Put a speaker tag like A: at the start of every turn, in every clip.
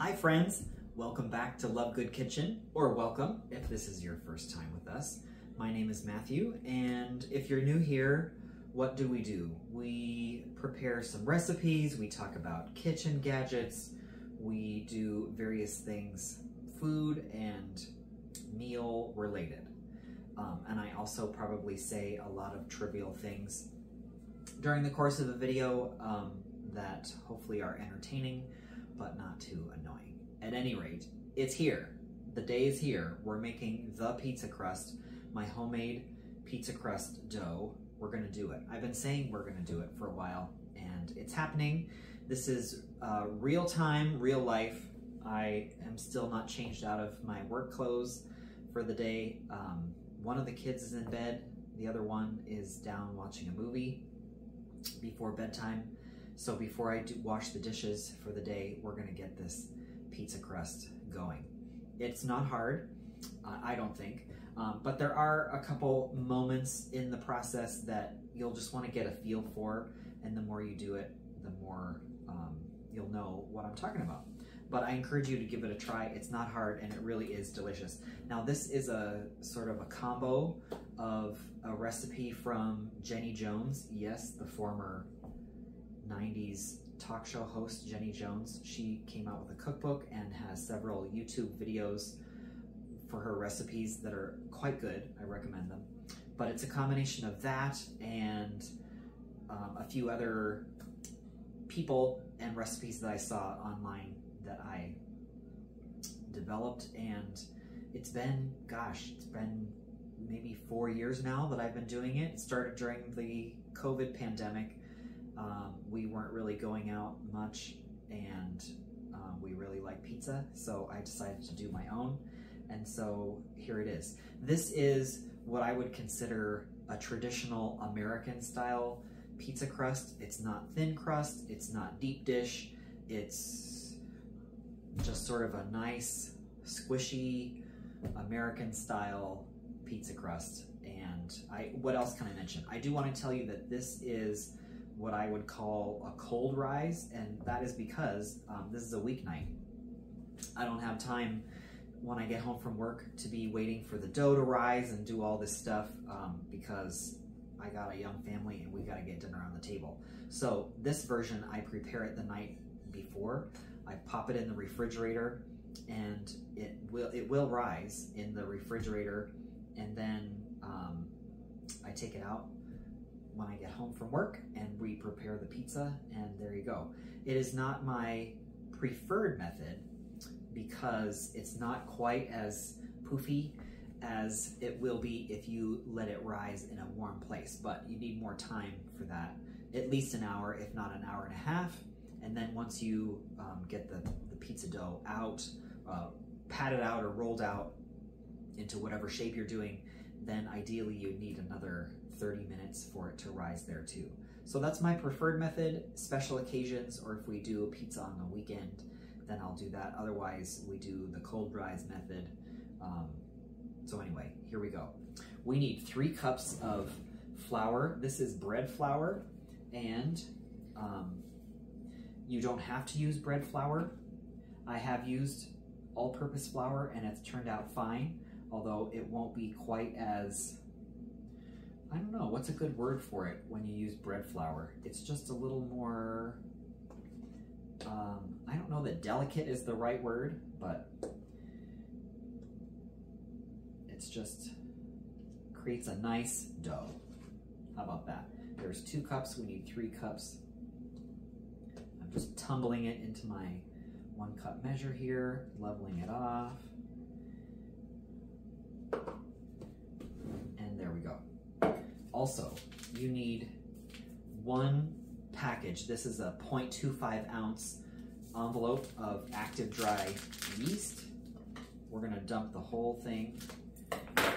A: Hi friends, welcome back to Lovegood Kitchen, or welcome if this is your first time with us. My name is Matthew, and if you're new here, what do we do? We prepare some recipes, we talk about kitchen gadgets, we do various things food and meal related. Um, and I also probably say a lot of trivial things during the course of a video um, that hopefully are entertaining, but not too annoying. At any rate, it's here. The day is here. We're making the pizza crust, my homemade pizza crust dough. We're gonna do it. I've been saying we're gonna do it for a while, and it's happening. This is uh, real time, real life. I am still not changed out of my work clothes for the day. Um, one of the kids is in bed, the other one is down watching a movie before bedtime. So before I do wash the dishes for the day, we're gonna get this pizza crust going. It's not hard, uh, I don't think, um, but there are a couple moments in the process that you'll just wanna get a feel for, and the more you do it, the more um, you'll know what I'm talking about but I encourage you to give it a try. It's not hard and it really is delicious. Now this is a sort of a combo of a recipe from Jenny Jones. Yes, the former 90s talk show host Jenny Jones. She came out with a cookbook and has several YouTube videos for her recipes that are quite good. I recommend them. But it's a combination of that and um, a few other people and recipes that I saw online that I developed and it's been, gosh, it's been maybe four years now that I've been doing it. It started during the COVID pandemic. Um, we weren't really going out much and um, we really like pizza, so I decided to do my own. And so here it is. This is what I would consider a traditional American style pizza crust. It's not thin crust, it's not deep dish, it's just sort of a nice, squishy, American style pizza crust. And I, what else can I mention? I do want to tell you that this is what I would call a cold rise, and that is because um, this is a weeknight. I don't have time when I get home from work to be waiting for the dough to rise and do all this stuff um, because I got a young family and we got to get dinner on the table. So this version, I prepare it the night before. I pop it in the refrigerator and it will it will rise in the refrigerator and then um, I take it out when I get home from work and we prepare the pizza and there you go. It is not my preferred method because it's not quite as poofy as it will be if you let it rise in a warm place, but you need more time for that, at least an hour, if not an hour and a half. And then once you um, get the, the pizza dough out, uh, patted out or rolled out into whatever shape you're doing, then ideally you need another 30 minutes for it to rise there too. So that's my preferred method, special occasions, or if we do a pizza on the weekend, then I'll do that. Otherwise, we do the cold rise method. Um, so anyway, here we go. We need three cups of flour. This is bread flour, and um, you don't have to use bread flour. I have used all-purpose flour and it's turned out fine, although it won't be quite as, I don't know, what's a good word for it when you use bread flour? It's just a little more, um, I don't know that delicate is the right word, but it's just creates a nice dough. How about that? There's two cups, we need three cups I'm just tumbling it into my one cup measure here, leveling it off. And there we go. Also, you need one package. This is a 0.25 ounce envelope of active dry yeast. We're gonna dump the whole thing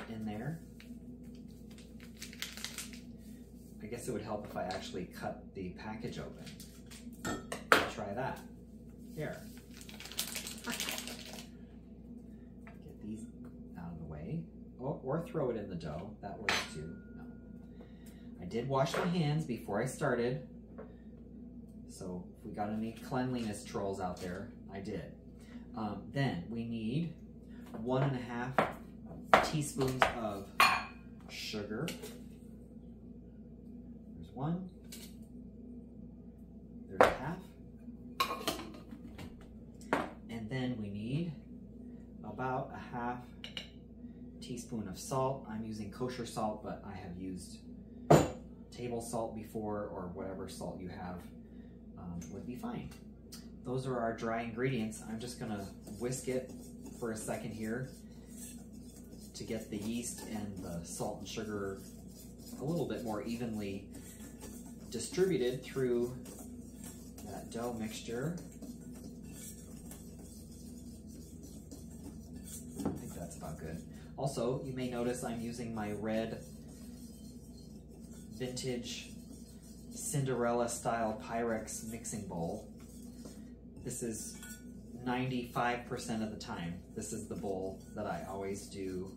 A: in there. I guess it would help if I actually cut the package open try that. Here. Get these out of the way. Oh, or throw it in the dough. That works too. I did wash my hands before I started. So if we got any cleanliness trolls out there, I did. Um, then we need one and a half teaspoons of sugar. There's one. There's a half. And then we need about a half teaspoon of salt. I'm using kosher salt, but I have used table salt before or whatever salt you have um, would be fine. Those are our dry ingredients. I'm just gonna whisk it for a second here to get the yeast and the salt and sugar a little bit more evenly distributed through that dough mixture. I think that's about good. Also, you may notice I'm using my red vintage Cinderella style Pyrex mixing bowl. This is 95% of the time. This is the bowl that I always do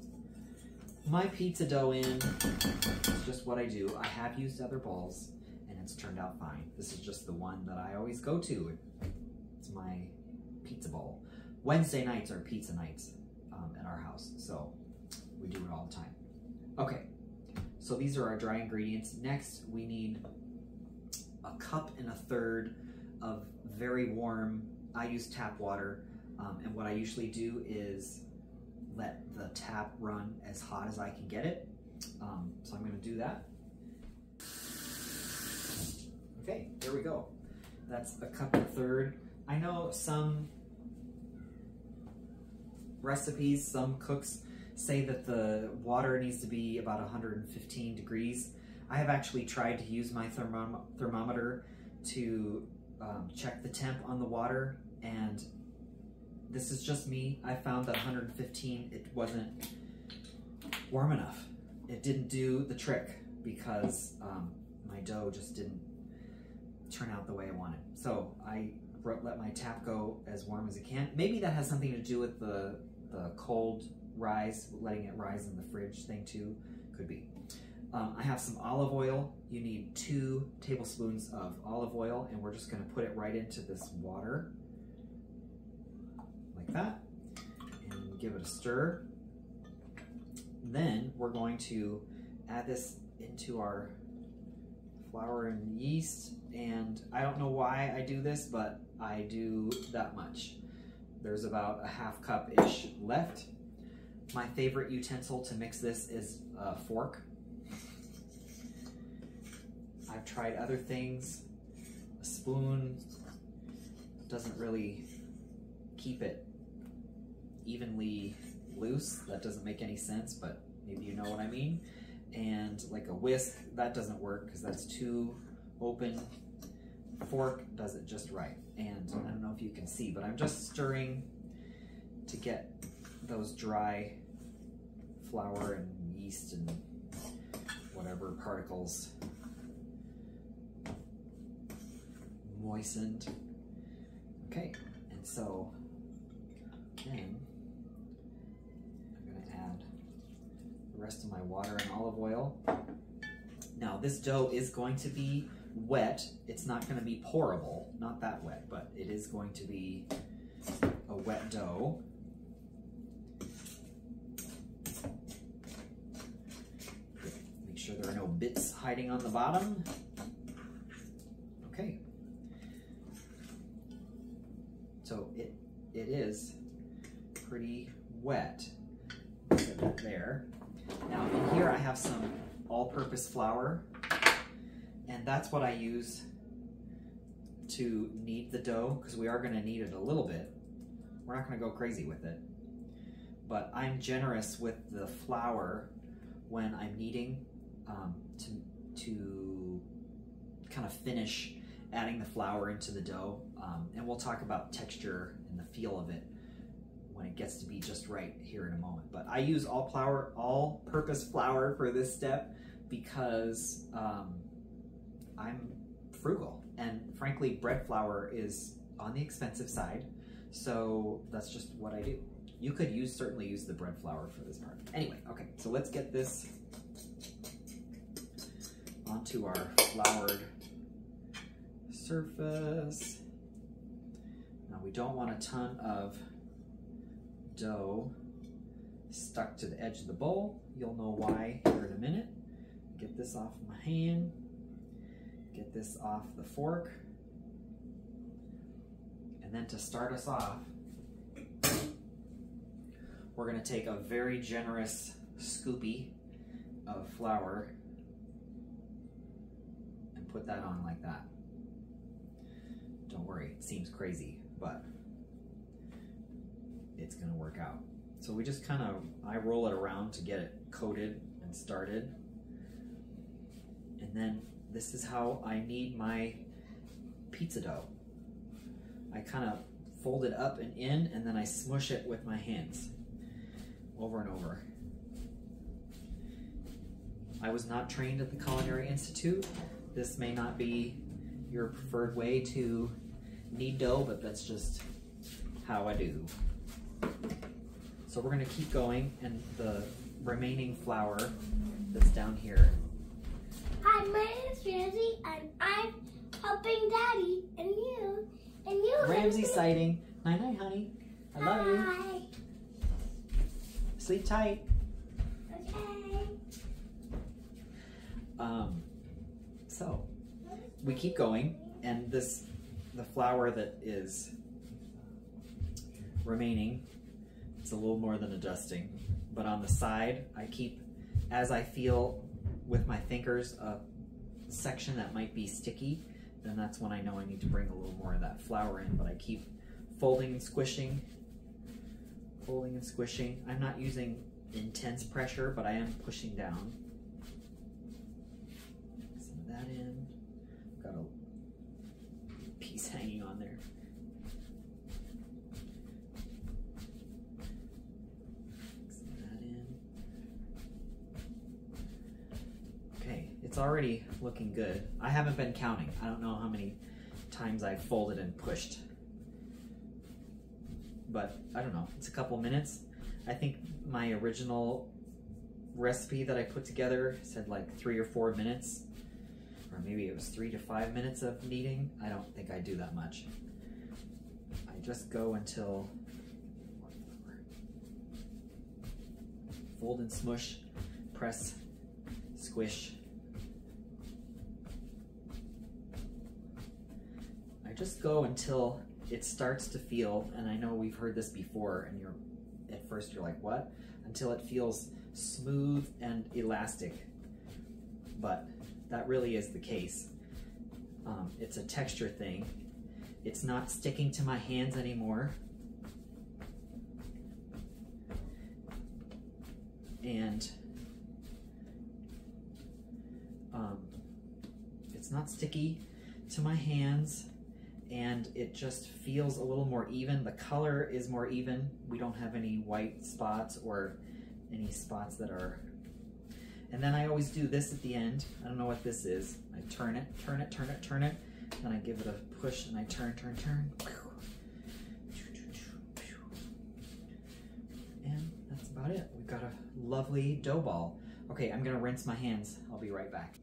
A: my pizza dough in. It's just what I do. I have used other bowls and it's turned out fine. This is just the one that I always go to. It's my pizza bowl. Wednesday nights are pizza nights um, at our house, so we do it all the time. Okay, so these are our dry ingredients. Next, we need a cup and a third of very warm, I use tap water, um, and what I usually do is let the tap run as hot as I can get it. Um, so I'm gonna do that. Okay, there we go. That's a cup and a third. I know some recipes, some cooks say that the water needs to be about 115 degrees. I have actually tried to use my thermom thermometer to um, check the temp on the water and this is just me. I found that 115, it wasn't warm enough. It didn't do the trick because um, my dough just didn't turn out the way I wanted. So I let my tap go as warm as it can. Maybe that has something to do with the, the cold rise, letting it rise in the fridge thing too, could be. Um, I have some olive oil. You need two tablespoons of olive oil and we're just gonna put it right into this water like that and give it a stir. Then we're going to add this into our flour and yeast and I don't know why I do this but I do that much. There's about a half cup-ish left. My favorite utensil to mix this is a fork. I've tried other things. A spoon doesn't really keep it evenly loose. That doesn't make any sense, but maybe you know what I mean. And like a whisk, that doesn't work because that's too open. Fork does it just right. And I don't know if you can see, but I'm just stirring to get those dry flour and yeast and whatever particles moistened. Okay, and so then I'm gonna add the rest of my water and olive oil. Now this dough is going to be wet. It's not gonna be pourable, not that wet, but it is going to be a wet dough. Sure there are no bits hiding on the bottom. Okay. So it it is pretty wet. There. Now in here I have some all-purpose flour and that's what I use to knead the dough because we are going to knead it a little bit. We're not going to go crazy with it. But I'm generous with the flour when I'm kneading um, to, to kind of finish adding the flour into the dough. Um, and we'll talk about texture and the feel of it when it gets to be just right here in a moment. But I use all flour, all-purpose flour for this step because um, I'm frugal. And frankly, bread flour is on the expensive side. So that's just what I do. You could use certainly use the bread flour for this part. Anyway, okay, so let's get this onto our floured surface. Now we don't want a ton of dough stuck to the edge of the bowl. You'll know why here in a minute. Get this off my hand. Get this off the fork. And then to start us off, we're gonna take a very generous scoopy of flour put that on like that. Don't worry, it seems crazy, but it's gonna work out. So we just kind of, I roll it around to get it coated and started. And then this is how I knead my pizza dough. I kind of fold it up and in and then I smush it with my hands over and over. I was not trained at the Culinary Institute. This may not be your preferred way to knead dough, but that's just how I do. So we're gonna keep going and the remaining flour that's down here.
B: Hi, my name is Ramsey, and I'm helping Daddy and you, and you.
A: Ramsey
B: help
A: sighting. Night night, honey. I love you.
B: Hi.
A: Sleep tight.
B: Okay.
A: Um, so we keep going, and this the flour that is remaining. It's a little more than a dusting, but on the side, I keep as I feel with my fingers a section that might be sticky. Then that's when I know I need to bring a little more of that flour in. But I keep folding and squishing, folding and squishing. I'm not using intense pressure, but I am pushing down. That in. Got a piece hanging on there. That in. Okay, it's already looking good. I haven't been counting. I don't know how many times I've folded and pushed. But I don't know, it's a couple minutes. I think my original recipe that I put together said like three or four minutes, or maybe it was three to five minutes of kneading. I don't think I do that much. I just go until fold and smush, press, squish. I just go until it starts to feel, and I know we've heard this before, and you're at first you're like, what? Until it feels smooth and elastic. But that really is the case. Um, it's a texture thing. It's not sticking to my hands anymore. And um, it's not sticky to my hands and it just feels a little more even. The color is more even. We don't have any white spots or any spots that are. And then I always do this at the end. I don't know what this is. I turn it, turn it, turn it, turn it. Then I give it a push and I turn, turn, turn. And that's about it. We've got a lovely dough ball. Okay, I'm gonna rinse my hands. I'll be right back.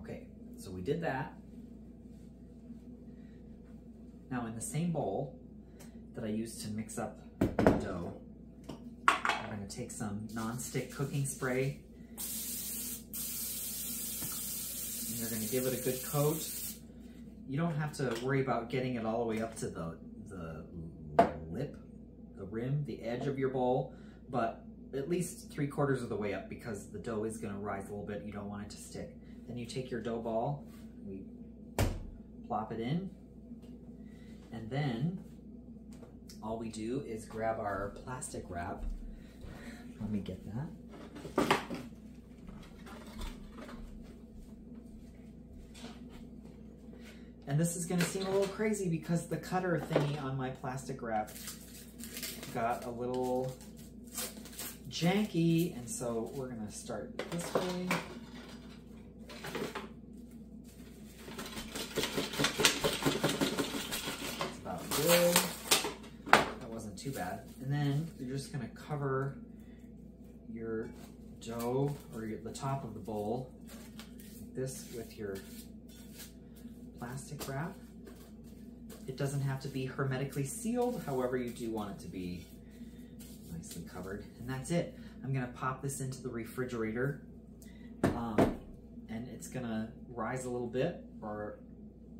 A: Okay, so we did that. Now in the same bowl that I used to mix up the dough, I'm gonna take some non-stick cooking spray and you're gonna give it a good coat. You don't have to worry about getting it all the way up to the, the lip, the rim, the edge of your bowl, but at least three quarters of the way up because the dough is gonna rise a little bit. You don't want it to stick. Then you take your dough ball, we plop it in, and then all we do is grab our plastic wrap. Let me get that. And this is gonna seem a little crazy because the cutter thingy on my plastic wrap got a little janky, and so we're gonna start this way. About good. That wasn't too bad. And then you're just gonna cover your dough or the top of the bowl like this with your plastic wrap. It doesn't have to be hermetically sealed, however you do want it to be. nicely covered. And that's it. I'm gonna pop this into the refrigerator um, and it's gonna rise a little bit, or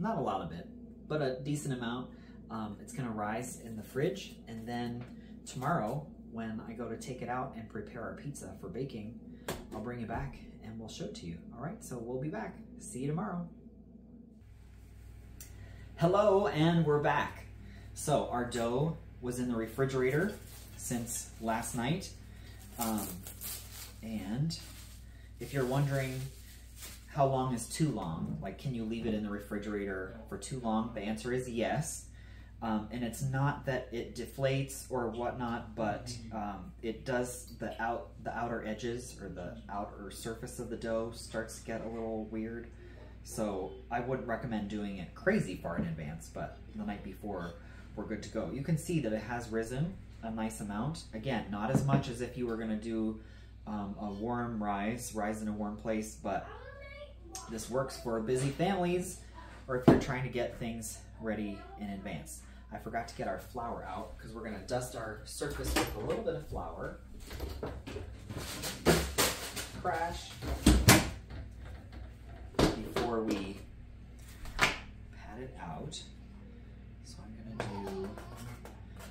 A: not a lot of it, but a decent amount. Um, it's gonna rise in the fridge and then tomorrow when I go to take it out and prepare our pizza for baking, I'll bring it back and we'll show it to you. All right, so we'll be back. See you tomorrow. Hello, and we're back. So our dough was in the refrigerator since last night. Um, and if you're wondering how long is too long, like can you leave it in the refrigerator for too long, the answer is yes. Um, and it's not that it deflates or whatnot, but um, it does the out the outer edges or the outer surface of the dough starts to get a little weird. So I wouldn't recommend doing it crazy far in advance, but the night before we're good to go. You can see that it has risen a nice amount. Again, not as much as if you were going to do um, a warm rise, rise in a warm place, but this works for busy families or if you're trying to get things ready in advance. I forgot to get our flour out because we're going to dust our surface with a little bit of flour. Crash before we pat it out. So I'm to do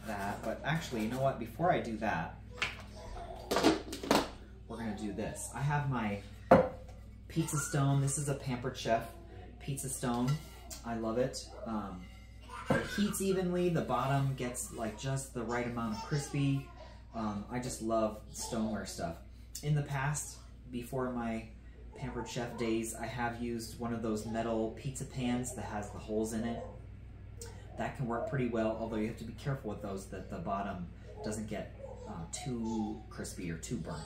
A: that. But actually, you know what? Before I do that, we're going to do this. I have my pizza stone. This is a Pampered Chef pizza stone. I love it. Um, it heats evenly. The bottom gets like just the right amount of crispy. Um, I just love stoneware stuff. In the past, before my Pampered Chef days, I have used one of those metal pizza pans that has the holes in it. That can work pretty well, although you have to be careful with those that the bottom doesn't get uh, too crispy or too burnt.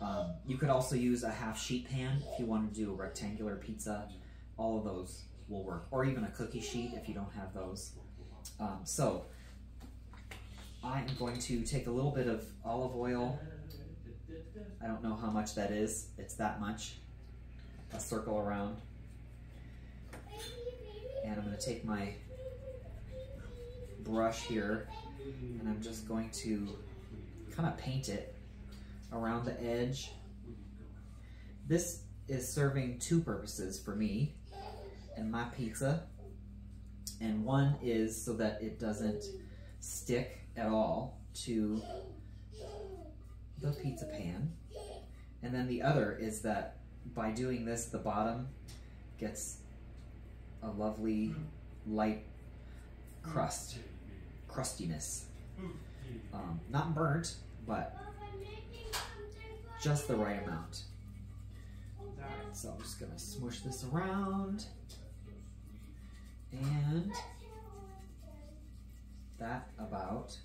A: Um, you could also use a half sheet pan if you want to do a rectangular pizza. All of those will work, or even a cookie sheet if you don't have those. Um, so I am going to take a little bit of olive oil. I don't know how much that is. It's that much. A circle around. And I'm going to take my brush here and I'm just going to kind of paint it around the edge. This is serving two purposes for me and my pizza. And one is so that it doesn't stick at all to the pizza pan. And then the other is that by doing this, the bottom gets a lovely light crust, crustiness. Um, not burnt, but just the right amount. So I'm just gonna smush this around. And that about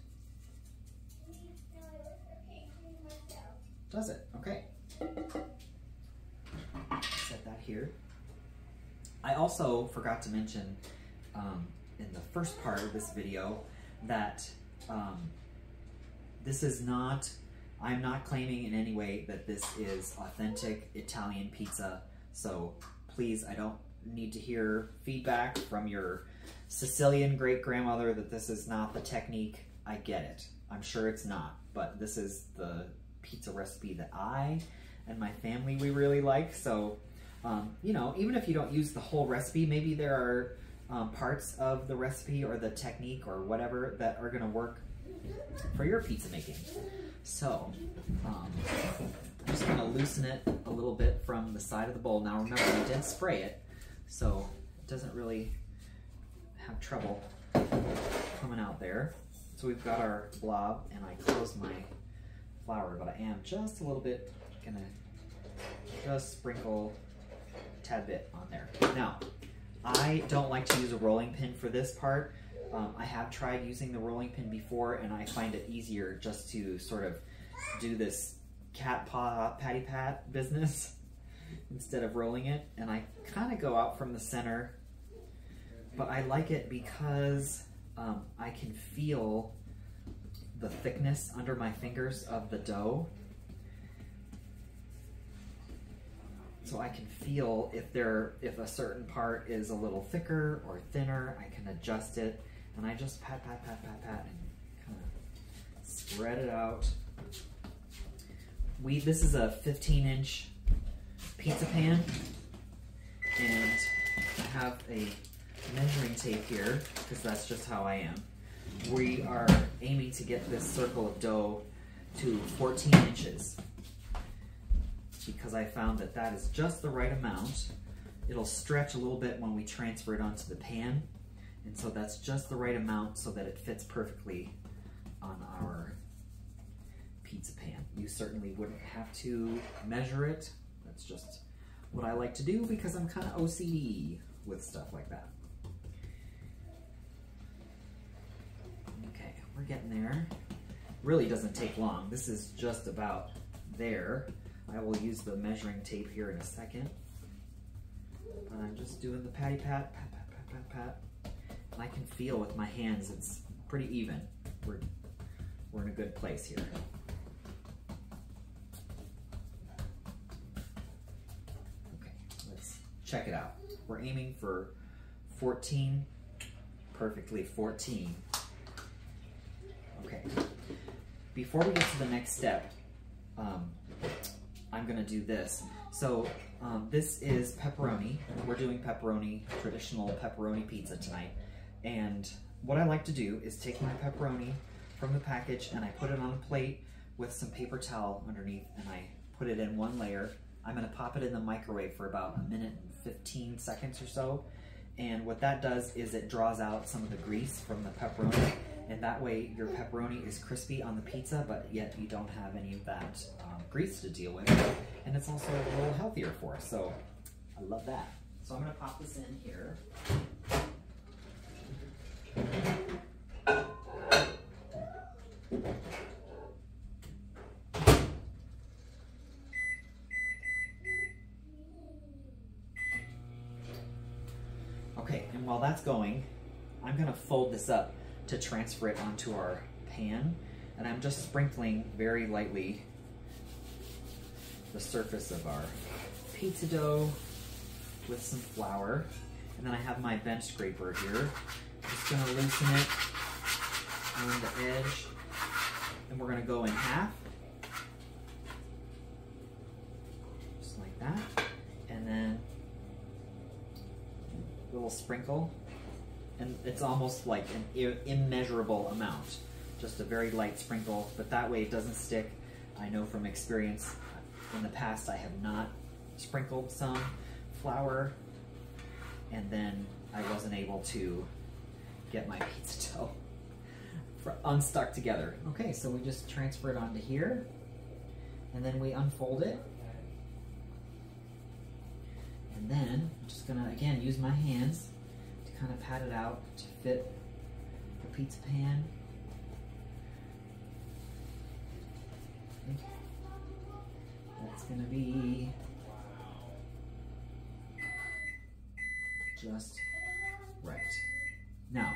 A: does it. Okay. Here. I also forgot to mention um, in the first part of this video that um, this is not, I'm not claiming in any way that this is authentic Italian pizza. So please, I don't need to hear feedback from your Sicilian great grandmother that this is not the technique. I get it. I'm sure it's not, but this is the pizza recipe that I and my family we really like. So, um, you know, even if you don't use the whole recipe, maybe there are um, parts of the recipe or the technique or whatever that are going to work for your pizza making. So, um, I'm just going to loosen it a little bit from the side of the bowl. Now remember, I didn't spray it, so it doesn't really have trouble coming out there. So we've got our blob, and I closed my flour, but I am just a little bit gonna just sprinkle tad bit on there. Now, I don't like to use a rolling pin for this part. Um, I have tried using the rolling pin before, and I find it easier just to sort of do this cat paw patty pat business instead of rolling it. And I kind of go out from the center, but I like it because um, I can feel the thickness under my fingers of the dough. So I can feel if there, if a certain part is a little thicker or thinner, I can adjust it. And I just pat, pat, pat, pat, pat, and kind of spread it out we this is a 15 inch pizza pan and I have a measuring tape here because that's just how I am. We are aiming to get this circle of dough to 14 inches because I found that that is just the right amount. It'll stretch a little bit when we transfer it onto the pan and so that's just the right amount so that it fits perfectly on our pizza pan. You certainly wouldn't have to measure it. That's just what I like to do because I'm kind of OCD with stuff like that. Okay, we're getting there. Really doesn't take long. This is just about there. I will use the measuring tape here in a second. But I'm just doing the patty pat, pat, pat, pat, pat, pat. And I can feel with my hands it's pretty even. We're, we're in a good place here. Okay, let's check it out. We're aiming for 14, perfectly 14. Okay, before we get to the next step, um, I'm gonna do this. So um, this is pepperoni. We're doing pepperoni, traditional pepperoni pizza tonight. And what I like to do is take my pepperoni from the package and I put it on a plate with some paper towel underneath and I put it in one layer. I'm gonna pop it in the microwave for about a minute and 15 seconds or so. And what that does is it draws out some of the grease from the pepperoni and that way your pepperoni is crispy on the pizza, but yet you don't have any of that um, grease to deal with. And it's also a little healthier for us, so I love that. So I'm gonna pop this in here. Okay, and while that's going, I'm gonna fold this up to transfer it onto our pan. And I'm just sprinkling very lightly the surface of our pizza dough with some flour. And then I have my bench scraper here. Just gonna loosen it on the edge. And we're gonna go in half. Just like that. And then a little sprinkle and it's almost like an immeasurable amount. Just a very light sprinkle, but that way it doesn't stick. I know from experience in the past I have not sprinkled some flour and then I wasn't able to get my pizza dough unstuck together. Okay, so we just transfer it onto here and then we unfold it. And then I'm just gonna, again, use my hands kind of pat it out to fit the pizza pan. That's gonna be just right. Now,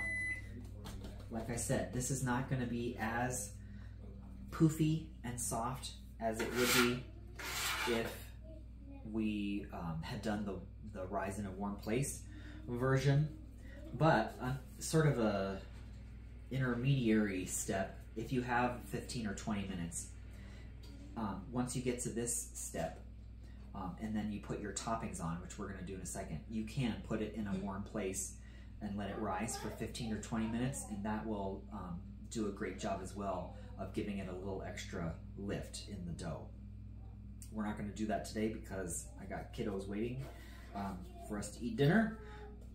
A: like I said, this is not gonna be as poofy and soft as it would be if we um, had done the, the rise in a warm place version but uh, sort of a intermediary step, if you have 15 or 20 minutes, um, once you get to this step, um, and then you put your toppings on, which we're going to do in a second, you can put it in a warm place and let it rise for 15 or 20 minutes, and that will um, do a great job as well of giving it a little extra lift in the dough. We're not going to do that today because I got kiddos waiting um, for us to eat dinner.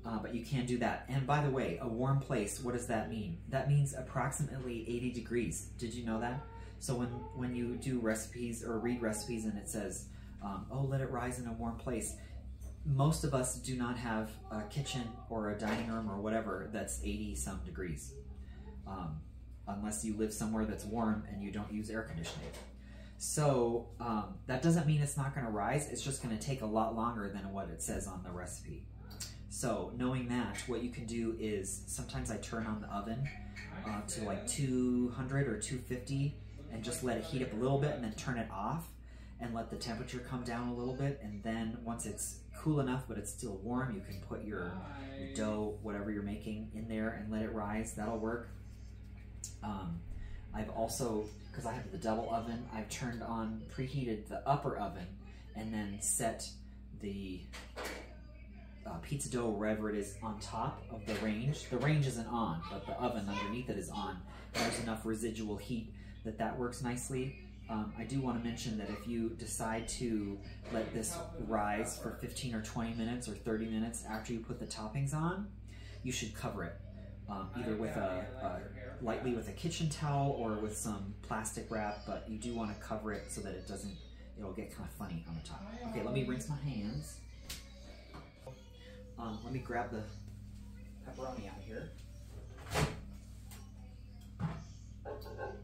A: Uh, but you can do that. And by the way, a warm place, what does that mean? That means approximately 80 degrees. Did you know that? So when, when you do recipes or read recipes and it says, um, oh, let it rise in a warm place, most of us do not have a kitchen or a dining room or whatever that's 80 some degrees. Um, unless you live somewhere that's warm and you don't use air conditioning. So um, that doesn't mean it's not going to rise. It's just going to take a lot longer than what it says on the recipe. So knowing that, what you can do is sometimes I turn on the oven uh, to like 200 or 250 and just let it heat up a little bit and then turn it off and let the temperature come down a little bit. And then once it's cool enough, but it's still warm, you can put your, your dough, whatever you're making in there and let it rise. That'll work. Um, I've also, because I have the double oven, I've turned on, preheated the upper oven, and then set the uh, pizza dough, wherever it is, on top of the range. The range isn't on, but the oven underneath it is on. There's enough residual heat that that works nicely. Um, I do want to mention that if you decide to let this rise for 15 or 20 minutes or 30 minutes after you put the toppings on, you should cover it um, either with a, a, lightly with a kitchen towel or with some plastic wrap, but you do want to cover it so that it doesn't, it'll get kind of funny on the top. Okay, let me rinse my hands. Um, let me grab the pepperoni out of here.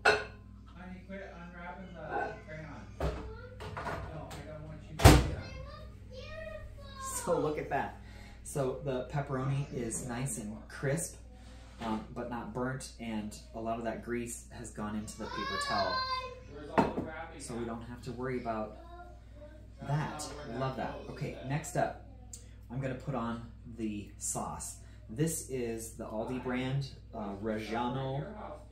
C: Honey, quit unwrapping the crayon. No, I don't want you to do that.
A: So look at that. So the pepperoni is nice and crisp, um, but not burnt, and a lot of that grease has gone into the paper towel.
C: Where's all the wrapping?
A: So we don't have to worry about that. Love that. Okay, next up, I'm gonna put on the sauce. This is the Aldi brand uh, Reggano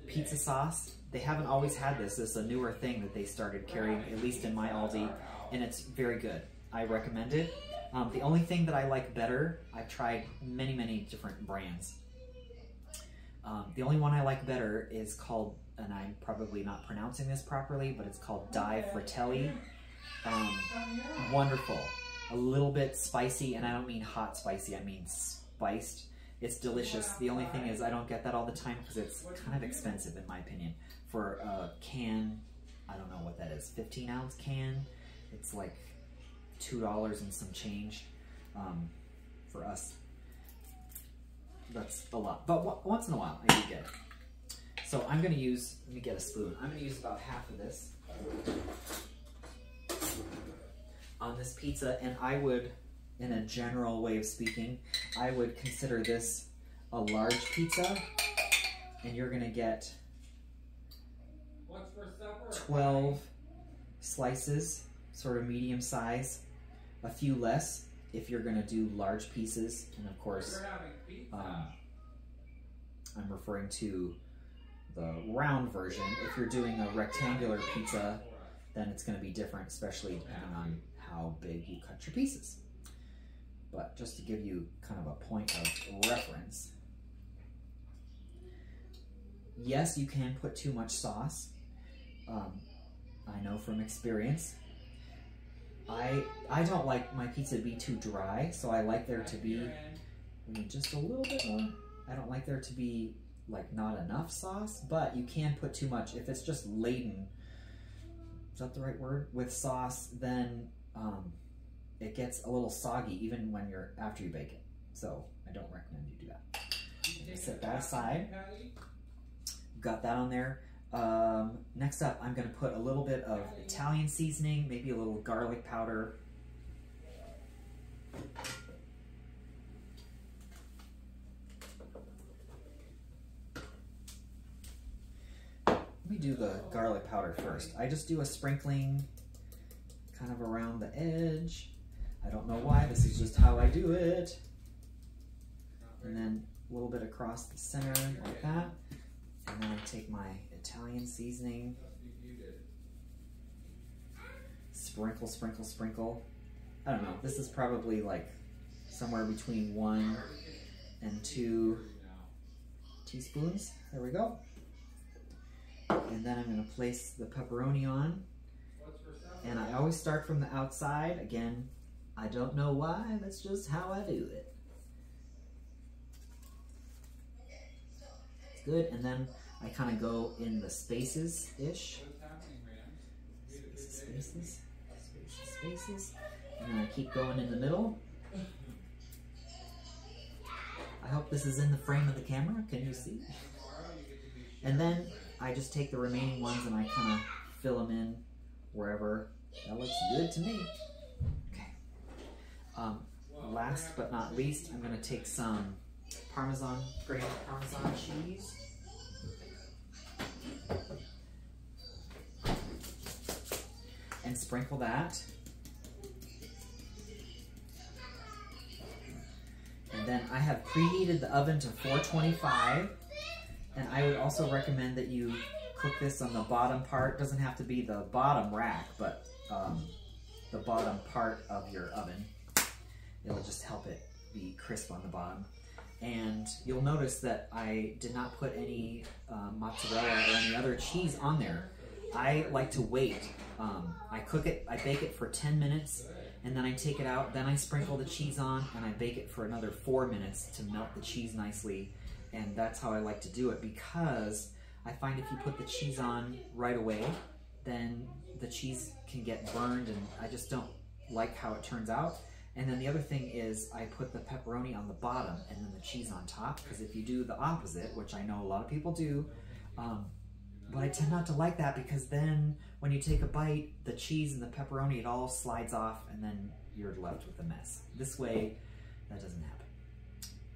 A: pizza sauce. They haven't always had this. This is a newer thing that they started carrying, at least in my Aldi, and it's very good. I recommend it. Um, the only thing that I like better, I've tried many, many different brands. Um, the only one I like better is called, and I'm probably not pronouncing this properly, but it's called Di Fratelli. Um, wonderful. A little bit spicy, and I don't mean hot spicy, I mean spiced. It's delicious. The only thing is, I don't get that all the time because it's kind of expensive, in my opinion. For a can, I don't know what that is, 15 ounce can, it's like $2 and some change um, for us. That's a lot. But once in a while, I do get it. So I'm going to use, let me get a spoon. I'm going to use about half of this on this pizza, and I would, in a general way of speaking, I would consider this a large pizza, and you're gonna get
C: What's for supper?
A: 12 slices, sort of medium size, a few less if you're gonna do large pieces, and of course,
C: We're having pizza.
A: um, I'm referring to the round version. If you're doing a rectangular pizza, then it's going to be different, especially depending on how big you cut your pieces. But just to give you kind of a point of reference, yes, you can put too much sauce. Um, I know from experience. I I don't like my pizza to be too dry, so I like there to be just a little bit more. I don't like there to be like not enough sauce, but you can put too much. If it's just laden, is that the right word? With sauce, then um, it gets a little soggy even when you're after you bake it. So I don't recommend you do that. Set that aside. Got that on there. Um, next up, I'm to put a little bit of Italian seasoning, maybe a little garlic powder. Let me do the garlic powder first. I just do a sprinkling kind of around the edge. I don't know why, this is just how I do it. And then a little bit across the center like that. And then I take my Italian seasoning, sprinkle, sprinkle, sprinkle. I don't know, this is probably like somewhere between one and two teaspoons. There we go. And then I'm going to place the pepperoni on. And I always start from the outside. Again, I don't know why, that's just how I do it. It's good. And then I kind of go in the spaces ish. Spaces, spaces, spaces, spaces. And then I keep going in the middle. I hope this is in the frame of the camera. Can you see? And then I just take the remaining ones and I kind of fill them in wherever. That looks good to me. Okay. Um, last but not least, I'm going to take some Parmesan, grated Parmesan cheese. And sprinkle that. And then I have preheated the oven to 425. And I would also recommend that you cook this on the bottom part. Doesn't have to be the bottom rack, but um, the bottom part of your oven. It'll just help it be crisp on the bottom. And you'll notice that I did not put any uh, mozzarella or any other cheese on there. I like to wait. Um, I cook it, I bake it for 10 minutes, and then I take it out. Then I sprinkle the cheese on, and I bake it for another four minutes to melt the cheese nicely. And that's how I like to do it because I find if you put the cheese on right away, then the cheese can get burned, and I just don't like how it turns out. And then the other thing is I put the pepperoni on the bottom and then the cheese on top because if you do the opposite, which I know a lot of people do, um, but I tend not to like that because then when you take a bite, the cheese and the pepperoni, it all slides off and then you're left with a mess. This way, that doesn't happen,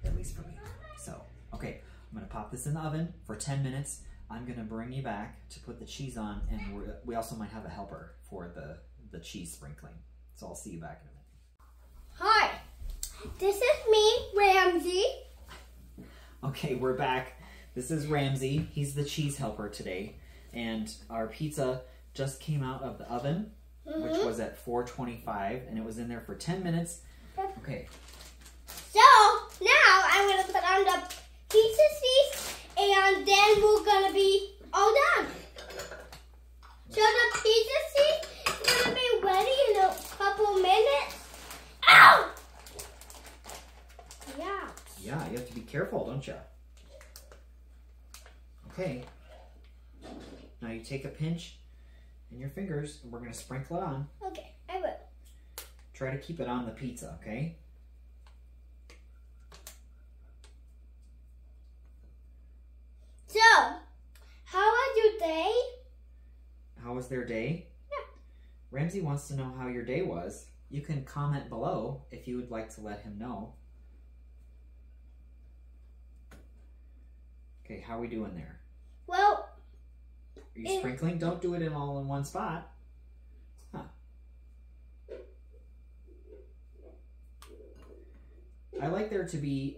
A: at least for me. So, okay, I'm gonna pop this in the oven for 10 minutes. I'm gonna bring you back to put the cheese on and we're, we also might have a helper for the, the cheese sprinkling. So I'll see you back in a minute.
B: Hi, this is me, Ramsey.
A: Okay, we're back. This is Ramsey. He's the cheese helper today. And our pizza just came out of the oven, which mm-hmm. was at 425, and it was in there for 10 minutes. Okay,
B: So now I'm gonna put on the pizza cheese, and then we're gonna be all done. So the pizza cheese is gonna be ready in a couple minutes. Ow! Yeah.
A: yeah, you have to be careful, don't you? Okay. Now you take a pinch in your fingers, and we're going to sprinkle it on.
B: Okay, I will.
A: Try to keep it on the pizza, okay?
B: So, how was your day?
A: How was their day?
B: Yeah.
A: Ramsey wants to know how your day was. You can comment below if you would like to let him know. Okay, how are we doing there?
B: Well,
A: Are you sprinkling? Don't do it in all in one spot. Huh. I like there to be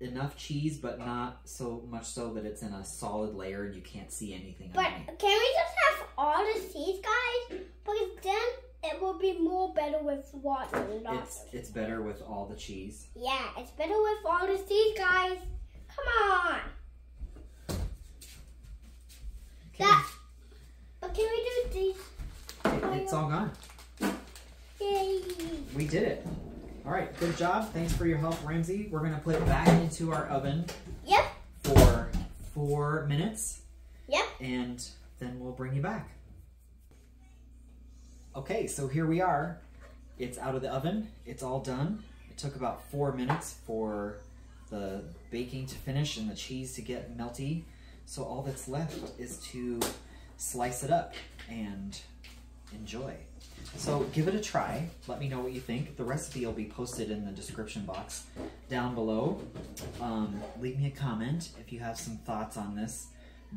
A: enough cheese, but not so much so that it's in a solid layer and you can't see anything
B: but
A: underneath.
B: can we just all the seeds, guys? Because then it will be more better with water and.
A: It's it's better with all the cheese.
B: Yeah, it's better with all the seeds, guys. Come on.
A: Okay,
B: That. But can we do these?
A: it- it's all gone.
B: Yay.
A: We did it. All right, good job. Thanks for your help, Ramsey. We're gonna put it back into our oven
B: Yep.
A: for four minutes.
B: Yep.
A: And then we'll bring you back. Okay, so here we are. It's out of the oven. It's all done. It took about four minutes for the baking to finish and the cheese to get melty. So all that's left is to slice it up and enjoy. So give it a try. Let me know what you think. The recipe will be posted in the description box down below. Um, leave me a comment if you have some thoughts on this.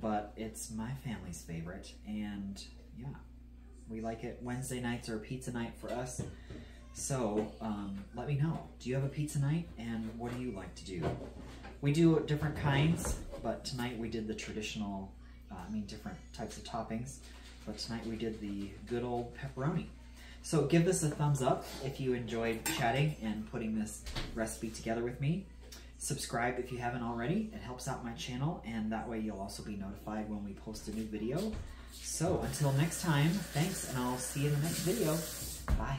A: But it's my family's favorite, and yeah, we like it. Wednesday nights are pizza night for us. So um, let me know. Do you have a pizza night, and what do you like to do? We do different kinds, but tonight we did the traditional. Uh, I mean, different types of toppings. But tonight we did the good old pepperoni. So give this a thumbs up if you enjoyed chatting and putting this recipe together with me. Subscribe if you haven't already. It helps out my channel, and that way you'll also be notified when we post a new video. So until next time, thanks, and I'll see you in the next video. Bye.